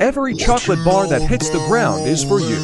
Every chocolate bar that hits the ground is for you.